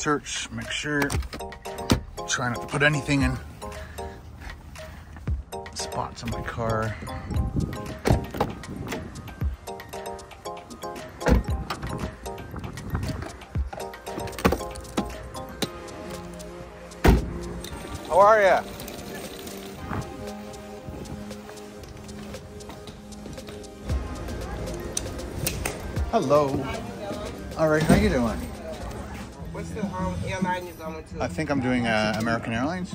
search, make sure, try not to put anything in spots on my car. How are you? Hello. All right, how you doing? What's the um, airline you're going to? I think I'm doing uh, American Airlines.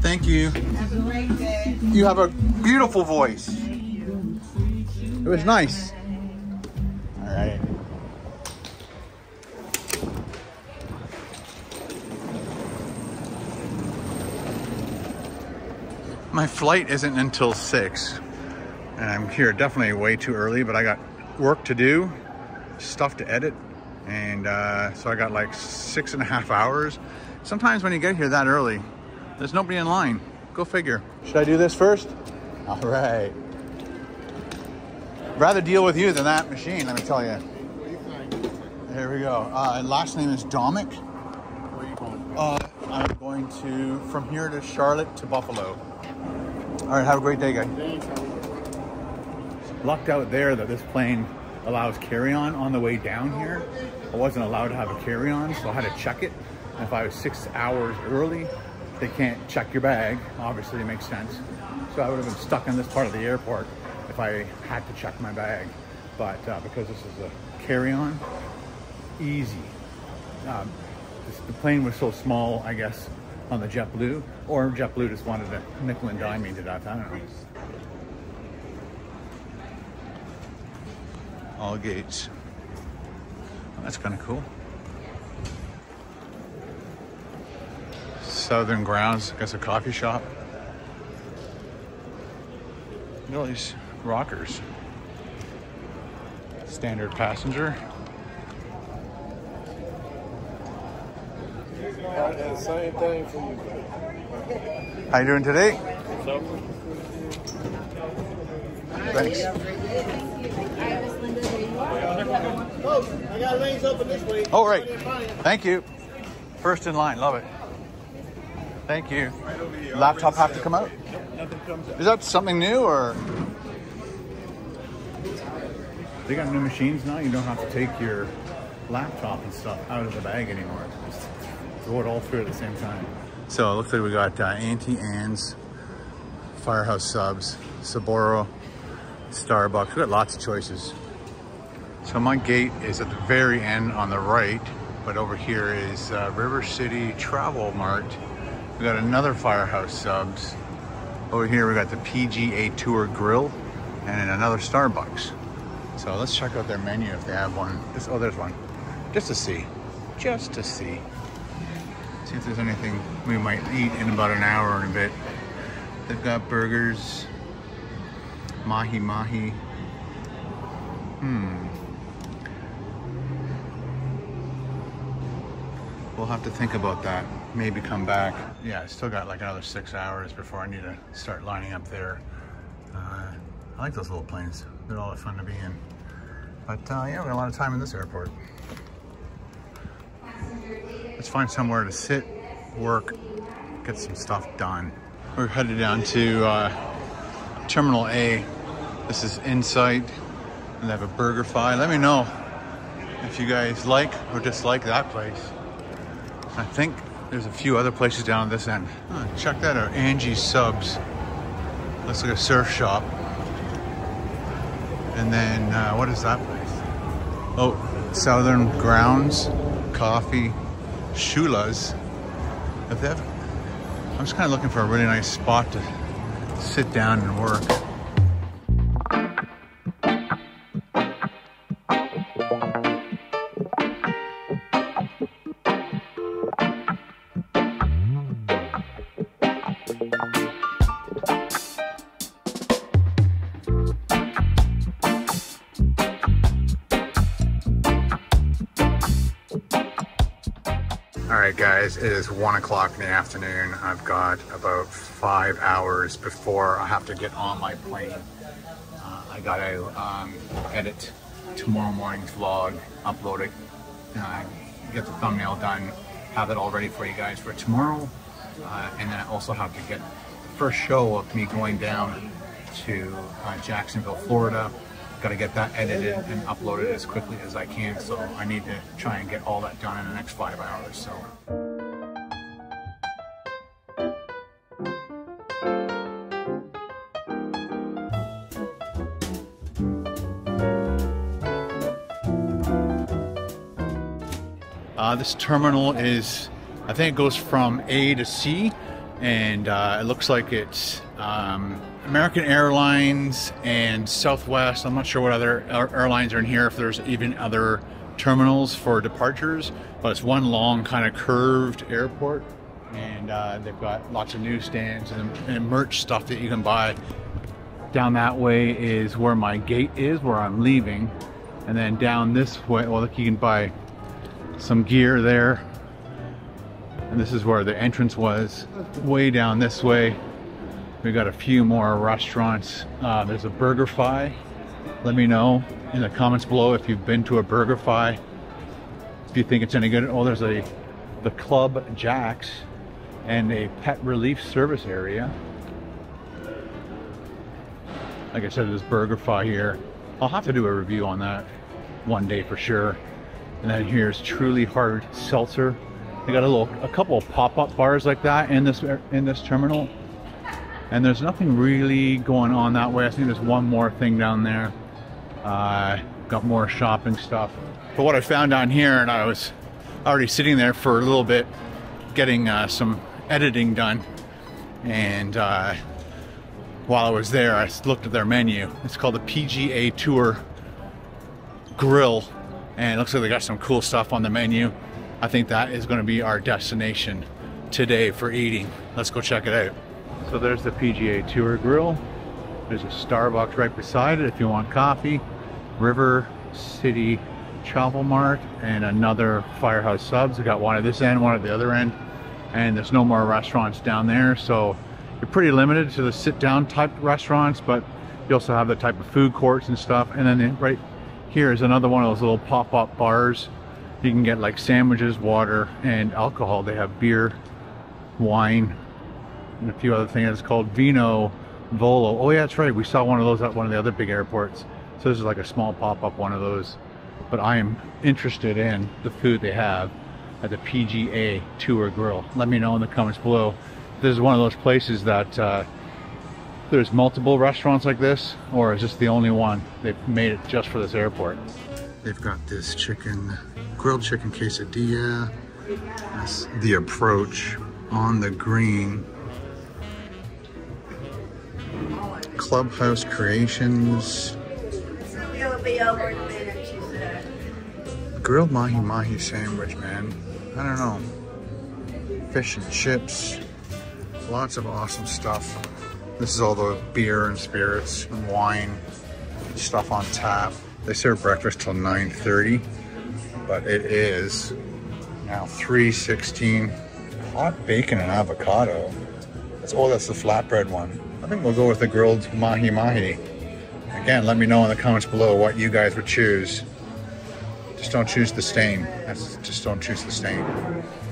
Thank you. Have a great day. You have a beautiful voice. It was nice. All right. My flight isn't until six, and I'm here definitely way too early, but I got work to do, stuff to edit, and uh, so I got like six and a half hours. Sometimes when you get here that early, there's nobody in line. Go figure. Should I do this first? All right. Rather deal with you than that machine, let me tell you. There we go. Uh, last name is Domik. Where are you going? Uh, I'm going to, from here to Charlotte to Buffalo. All right, have a great day, guys. Lucked out there that this plane allows carry-on on the way down here. I wasn't allowed to have a carry-on, so I had to check it. And if I was six hours early, they can't check your bag. Obviously, it makes sense. So I would have been stuck in this part of the airport if I had to check my bag. But uh, because this is a carry-on, easy. Um, this, the plane was so small, I guess, on the JetBlue, or JetBlue just wanted to nickel and dime me to death. I don't know. All gates. Well, that's kind of cool. Southern Grounds, I guess a coffee shop. Look at all these rockers. Standard passenger. Same thing for you. How you doing today? So, Thanks. I got lanes open this way. Oh, right. Thank you. First in line. Love it. Thank you. Laptop have to come out? Nothing comes out. Is that something new or? They got new machines now. You don't have to take your laptop and stuff out of the bag anymore. Just throw it all through at the same time. So it looks like we got uh, Auntie Anne's, Firehouse Subs, Sbarro, Starbucks. We got lots of choices. So my gate is at the very end on the right, but over here is uh, River City Travel Mart. We got another Firehouse Subs. Over here we got the PGA Tour Grill and another Starbucks. So let's check out their menu if they have one. Oh, there's one. Just to see. Just to see. See if there's anything we might eat in about an hour and a bit. They've got burgers, mahi mahi. Hmm. We'll have to think about that. Maybe come back. Yeah, I still got like another six hours before I need to start lining up there. Uh, I like those little planes. They're all fun to be in. But uh, yeah, we got a lot of time in this airport. Let's find somewhere to sit, work, get some stuff done. We're headed down to uh, Terminal A. This is Insight, and they have a BurgerFi. Let me know if you guys like or dislike that place. I think there's a few other places down at this end. Check that out, Angie's Subs. Looks like a surf shop. And then, uh, what is that place? Oh, Southern Grounds, Coffee, Shula's. If they have, I'm just kind of looking for a really nice spot to sit down and work. Guys, it is one o'clock in the afternoon. I've got about five hours before I have to get on my plane. Uh, I gotta um, edit tomorrow morning's vlog, upload it, uh, get the thumbnail done, have it all ready for you guys for tomorrow. Uh, and then I also have to get the first show of me going down to uh, Jacksonville, Florida. Got to get that edited and uploaded as quickly as I can. So I need to try and get all that done in the next five hours. So. Uh, this terminal is, I think it goes from A to C, and uh, it looks like it's um, American Airlines and Southwest. I'm not sure what other airlines are in here, if there's even other terminals for departures, but it's one long kind of curved airport, and uh, they've got lots of newsstands and, and merch stuff that you can buy. Down that way is where my gate is, where I'm leaving, and then down this way, well, look, you can buy some gear there. And this is where the entrance was. Way down this way, we got a few more restaurants. Uh, there's a BurgerFi. Let me know in the comments below if you've been to a BurgerFi. If you think it's any good. Oh, there's a the Club JAX and a pet relief service area. Like I said, there's BurgerFi here. I'll have to do a review on that one day for sure. And then here's Truly Hard Seltzer. They got a little, a couple of pop-up bars like that in this in this terminal. And there's nothing really going on that way. I think there's one more thing down there. Uh, got more shopping stuff. But what I found down here, and I was already sitting there for a little bit, getting uh, some editing done. And uh, while I was there, I looked at their menu. It's called the PGA Tour Grill and it looks like they got some cool stuff on the menu. I think that is going to be our destination today for eating. Let's go check it out. So there's the PGA Tour Grill. There's a Starbucks right beside it if you want coffee. River City Travel Mart and another Firehouse Subs. We got one at this end, one at the other end. And there's no more restaurants down there. So you're pretty limited to the sit down type restaurants, but you also have the type of food courts and stuff. And then right here is another one of those little pop-up bars. You can get like sandwiches, water, and alcohol. They have beer, wine, and a few other things. It's called Vino Volo. Oh yeah, that's right. We saw one of those at one of the other big airports. So this is like a small pop-up one of those. But I am interested in the food they have at the PGA Tour Grill. Let me know in the comments below. This is one of those places that uh, there's multiple restaurants like this or is this the only one they've made it just for this airport they've got this chicken grilled chicken quesadilla that's the approach on the green clubhouse creations grilled mahi mahi sandwich man i don't know fish and chips lots of awesome stuff this is all the beer and spirits and wine stuff on tap. They serve breakfast till 9.30, but it is now 3.16. Hot bacon and avocado. That's, oh, that's the flatbread one. I think we'll go with the grilled mahi-mahi. Again, let me know in the comments below what you guys would choose. Just don't choose the stain. That's, just don't choose the stain.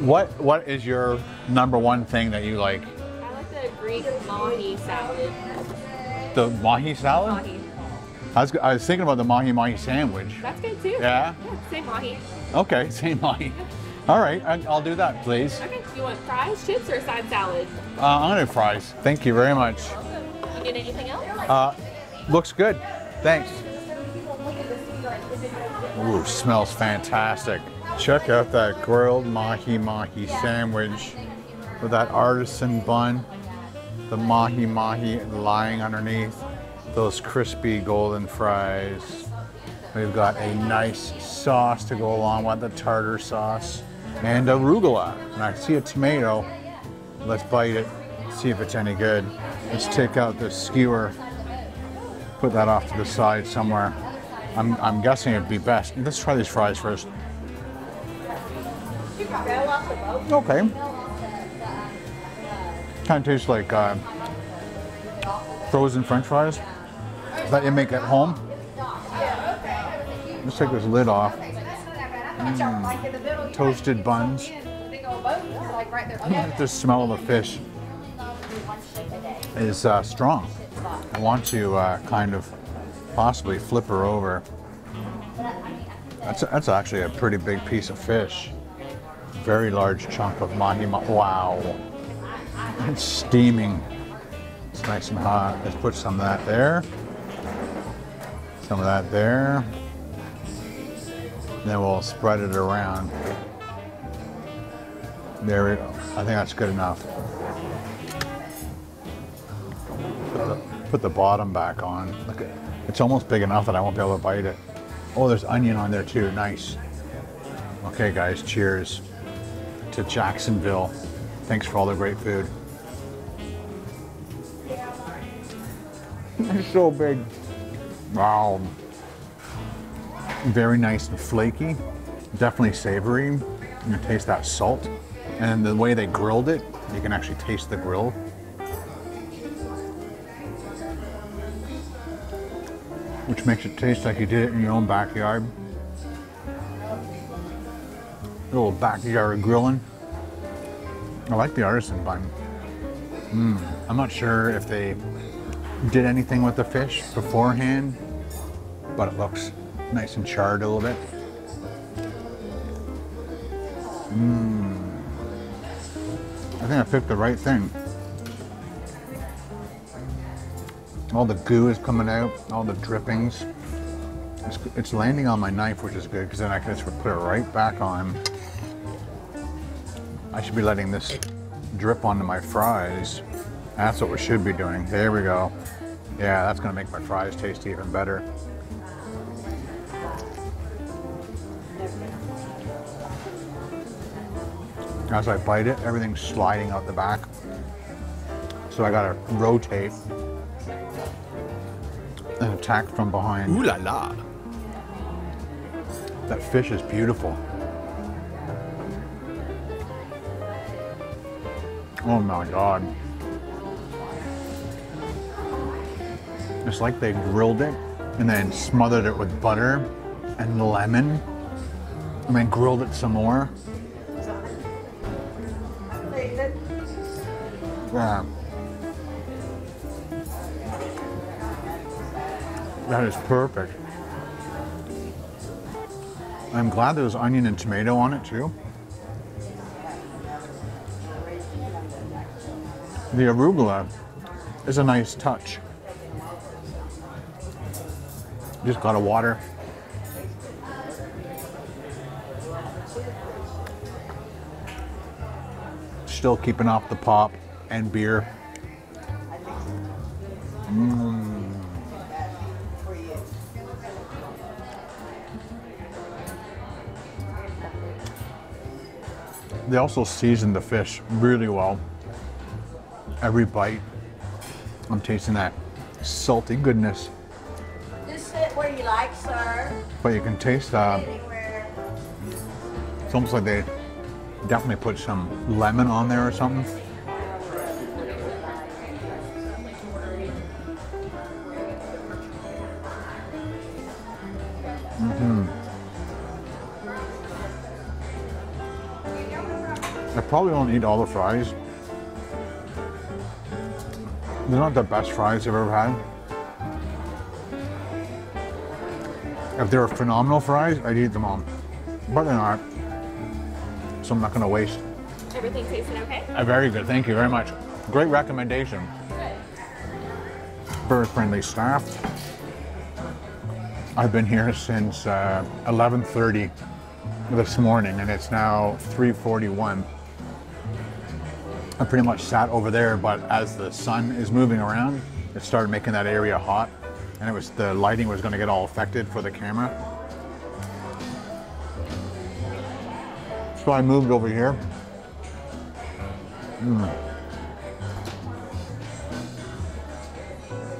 What What is your number one thing that you like? I like the Greek mahi salad. The mahi salad? Mahi. I was, I was thinking about the mahi mahi sandwich. That's good too. Yeah? Yeah, same mahi. Okay, same mahi. All right, I'll do that, please. Okay, you want fries, chips, or side salad? Uh, I'm gonna do fries. Thank you very much. You need anything else? Uh, looks good. Thanks. Ooh, smells fantastic. Check out that grilled mahi mahi sandwich with that artisan bun, the mahi mahi lying underneath, those crispy golden fries. We've got a nice sauce to go along with the tartar sauce and arugula. And I see a tomato. Let's bite it, see if it's any good. Let's take out the skewer, put that off to the side somewhere. I'm, I'm guessing it'd be best. Let's try these fries first. Okay. Kind of tastes like uh, frozen french fries. that you make at home. Let's take this lid off. Mm. Toasted buns. The smell of the fish is uh, strong. I want to uh, kind of possibly flip her over. That's, that's actually a pretty big piece of fish. Very large chunk of mahi ma. Wow. It's steaming. It's nice and hot. Let's put some of that there. Some of that there. Then we'll spread it around. There we go. I think that's good enough. Put the, put the bottom back on. Look at it's almost big enough that I won't be able to bite it. Oh, there's onion on there too. Nice. Okay, guys, cheers to Jacksonville. Thanks for all the great food. It's so big. Wow. Very nice and flaky. Definitely savory. You can taste that salt. And the way they grilled it, you can actually taste the grill. Which makes it taste like you did it in your own backyard. A little backyard grilling. I like the artisan bun. Mm, I'm not sure if they did anything with the fish beforehand, but it looks nice and charred a little bit. Mmm. I think I picked the right thing. All the goo is coming out, all the drippings. It's, it's landing on my knife, which is good, because then I can just put it right back on. I should be letting this drip onto my fries. That's what we should be doing. There we go. Yeah, that's gonna make my fries taste even better. As I bite it, everything's sliding out the back. So I gotta rotate and attack from behind. Ooh la la. That fish is beautiful. Oh my god. It's like they grilled it and then smothered it with butter and lemon and then grilled it some more. Yeah. That is perfect. I'm glad there's onion and tomato on it too. The arugula is a nice touch. Just got a water. Still keeping off the pop and beer. Mm. They also season the fish really well. Every bite, I'm tasting that salty goodness. Just sit where you like, sir. But you can taste uh, it's almost like they definitely put some lemon on there or something. Probably won't eat all the fries. They're not the best fries I've ever had. If they were phenomenal fries, I'd eat them all. But they're not. So I'm not gonna waste. Everything tasting okay? Uh, very good, thank you very much. Great recommendation. Very friendly staff. I've been here since uh, 11:30 this morning, and it's now 3:41. I pretty much sat over there, but as the sun is moving around, it started making that area hot, and it was the lighting was going to get all affected for the camera. So I moved over here. Mm.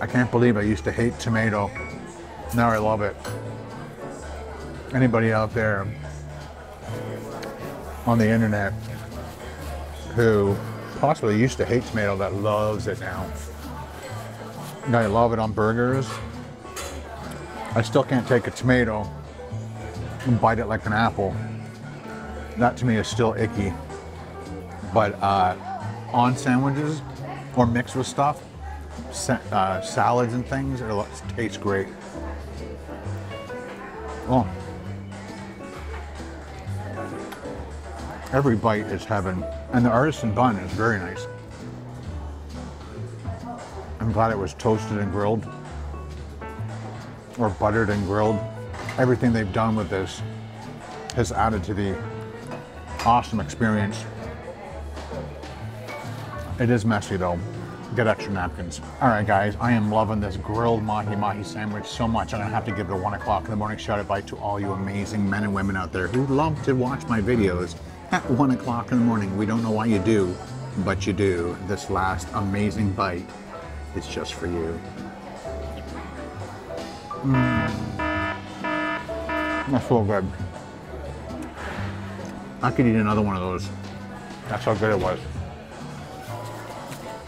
I can't believe I used to hate tomato. Now I love it. Anybody out there on the internet who possibly used to hate tomato that loves it now. I love it on burgers. I still can't take a tomato and bite it like an apple. That to me is still icky. But uh, on sandwiches or mixed with stuff, uh, salads and things, it tastes great. Oh. Every bite is heaven. And the artisan bun is very nice. I'm glad it was toasted and grilled or buttered and grilled. Everything they've done with this has added to the awesome experience. It is messy though. Get extra napkins. All right, guys, I am loving this grilled mahi mahi sandwich so much. I'm gonna have to give it a one o'clock in the morning shout out to all you amazing men and women out there who love to watch my videos at one o'clock in the morning. We don't know why you do, but you do. This last amazing bite is just for you. Mm. That's so good. I could eat another one of those. That's how good it was.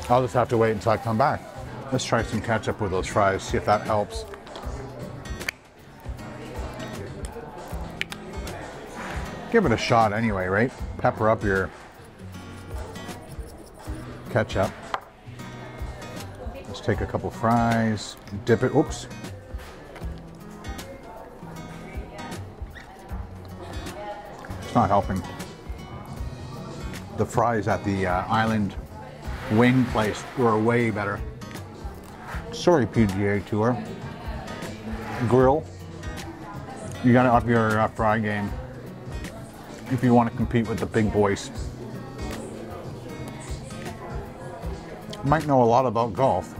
I'll just have to wait until I come back. Let's try some ketchup with those fries, see if that helps. Give it a shot anyway, right? Pepper up your ketchup. Let's take a couple fries, dip it. Oops. It's not helping. The fries at the uh, Island Wing place were way better. Sorry, PGA Tour. Grill. You gotta up your uh, fry game if you want to compete with the big boys. Might know a lot about golf.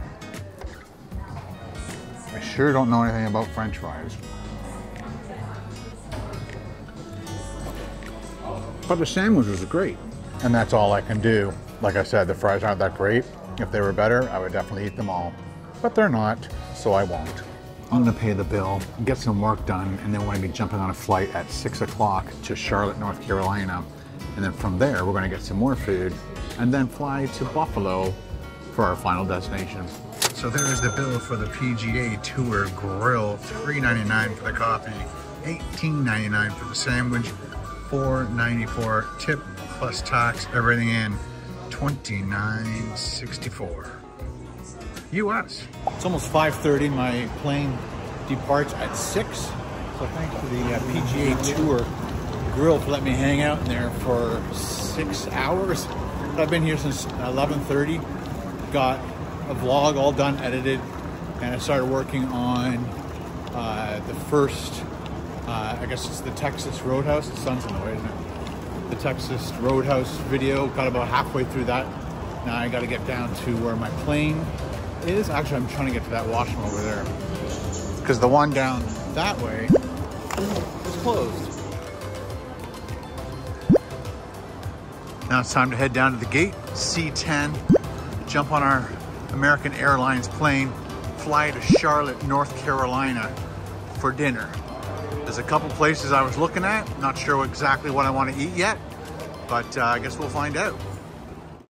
I sure don't know anything about French fries. But the sandwich was great. And that's all I can do. Like I said, the fries aren't that great. If they were better, I would definitely eat them all. But they're not, so I won't. I'm gonna pay the bill, get some work done, and then we're gonna be jumping on a flight at six o'clock to Charlotte, North Carolina. And then from there, we're gonna get some more food and then fly to Buffalo for our final destination. So there is the bill for the PGA Tour Grill, $3.99 for the coffee, $18.99 for the sandwich, $4.94 tip plus tax, everything in, $29.64. US. It's almost 5.30. My plane departs at 6. So thanks to the uh, PGA Tour Grill for letting me hang out in there for six hours. I've been here since 11.30. Got a vlog all done, edited, and I started working on uh, the first, uh, I guess it's the Texas Roadhouse. The sun's in the way, isn't it? The Texas Roadhouse video. Got about halfway through that. Now I got to get down to where my plane is. Actually, I'm trying to get to that washroom over there. Because the one down that way is closed. Now it's time to head down to the gate, C10, jump on our American Airlines plane, fly to Charlotte, North Carolina for dinner. There's a couple places I was looking at, not sure exactly what I want to eat yet, but uh, I guess we'll find out.